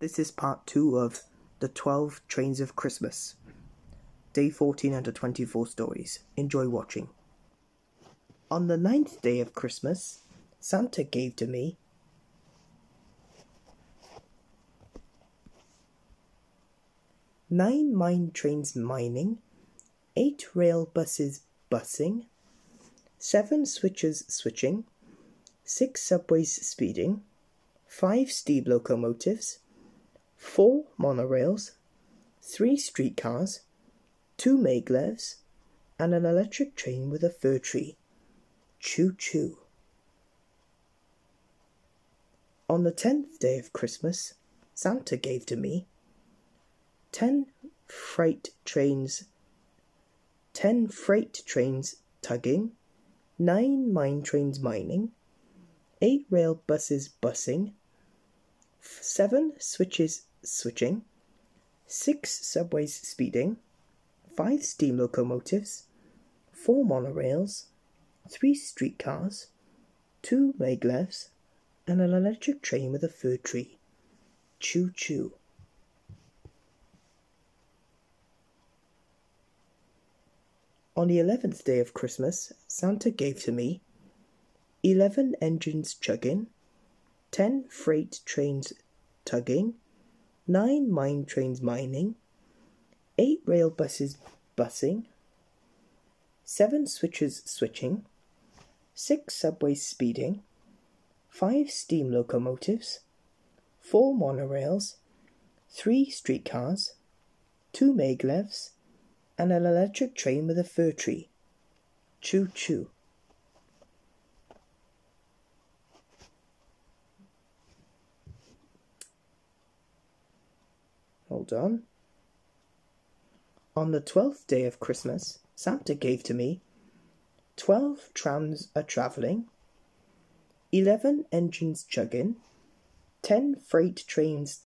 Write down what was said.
This is part two of The 12 Trains of Christmas. Day 14 under 24 stories. Enjoy watching. On the ninth day of Christmas, Santa gave to me nine mine trains mining, eight rail buses bussing, seven switches switching, six subways speeding, five steam locomotives, four monorails, three streetcars, two maglevs, and an electric train with a fir tree. Choo choo. On the tenth day of Christmas, Santa gave to me ten freight trains, ten freight trains tugging, nine mine trains mining, eight rail buses bussing, seven switches switching, six subways speeding, five steam locomotives, four monorails, three streetcars, two maglevs, and an electric train with a fir tree. Choo choo. On the eleventh day of Christmas, Santa gave to me eleven engines chugging, ten freight trains tugging, nine mine trains mining, eight rail buses bussing, seven switches switching, six subways speeding, five steam locomotives, four monorails, three streetcars, two maglevs, and an electric train with a fir tree. Choo choo. Hold on. On the twelfth day of Christmas, Santa gave to me twelve trams a travelling, eleven engines chugging, ten freight trains